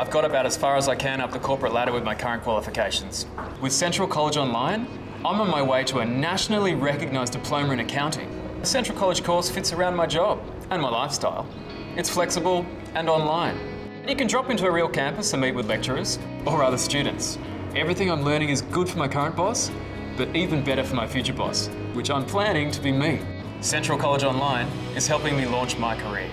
I've got about as far as I can up the corporate ladder with my current qualifications. With Central College Online, I'm on my way to a nationally recognised diploma in accounting. The Central College course fits around my job and my lifestyle. It's flexible and online. You can drop into a real campus and meet with lecturers or other students. Everything I'm learning is good for my current boss, but even better for my future boss, which I'm planning to be me. Central College Online is helping me launch my career.